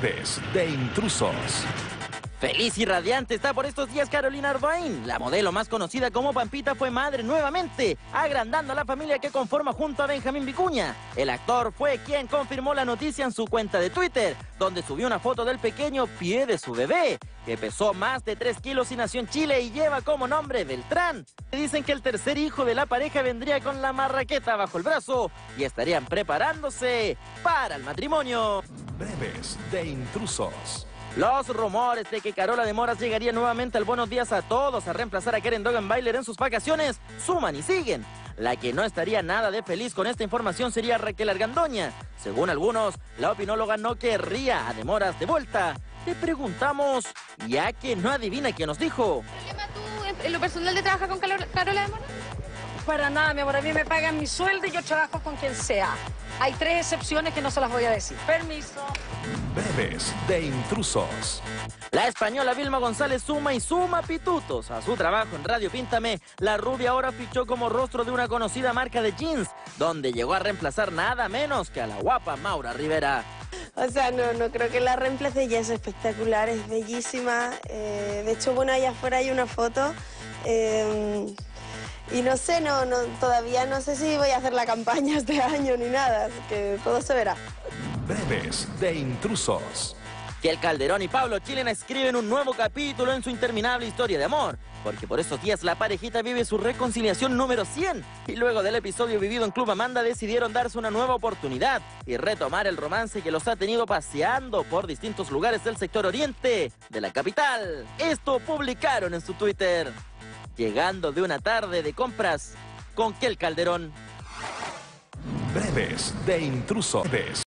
De intrusos. Feliz y radiante está por estos días Carolina Ardoain. La modelo más conocida como Pampita fue madre nuevamente, agrandando a la familia que conforma junto a Benjamín Vicuña. El actor fue quien confirmó la noticia en su cuenta de Twitter, donde subió una foto del pequeño pie de su bebé, que pesó más de 3 kilos y nació en Chile y lleva como nombre Beltrán. Dicen que el tercer hijo de la pareja vendría con la marraqueta bajo el brazo y estarían preparándose para el matrimonio. Breves de intrusos. Los rumores de que Carola de Moras llegaría nuevamente al Buenos Días a Todos a reemplazar a Karen Dogenbailer en sus vacaciones suman y siguen. La que no estaría nada de feliz con esta información sería Raquel Argandoña. Según algunos, la opinóloga no querría a De Moras de vuelta. Le preguntamos, ya que no adivina quién nos dijo. problema tú en lo personal de trabajar con Carola de Moras? Para nada, mi amor. A mí me pagan mi sueldo y yo trabajo con quien sea. Hay tres excepciones que no se las voy a decir. Permiso. Breves de intrusos. La española Vilma González suma y suma pitutos. A su trabajo en Radio Píntame, la rubia ahora fichó como rostro de una conocida marca de jeans, donde llegó a reemplazar nada menos que a la guapa Maura Rivera. O sea, no, no creo que la reemplace, ella es espectacular, es bellísima. eh, de hecho, bueno, allá afuera hay una foto. eh, y no sé, no, no, todavía no sé si voy a hacer la campaña este año ni nada, así que todo se verá. Breves de intrusos. Que el Calderón y Pablo Chilena escriben un nuevo capítulo en su interminable historia de amor. Porque por estos días la parejita vive su reconciliación número 100. Y luego del episodio vivido en Club Amanda decidieron darse una nueva oportunidad y retomar el romance que los ha tenido paseando por distintos lugares del sector oriente de la capital. Esto publicaron en su Twitter. Llegando de una tarde de compras con Kel Calderón. Breves de intrusos.